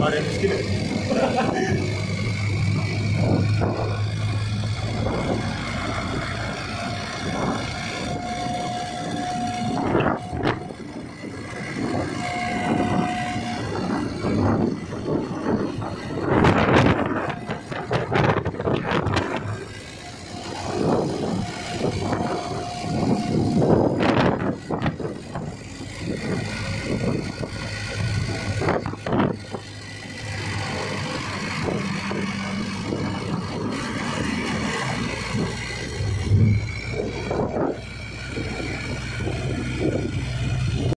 あれ好きだよ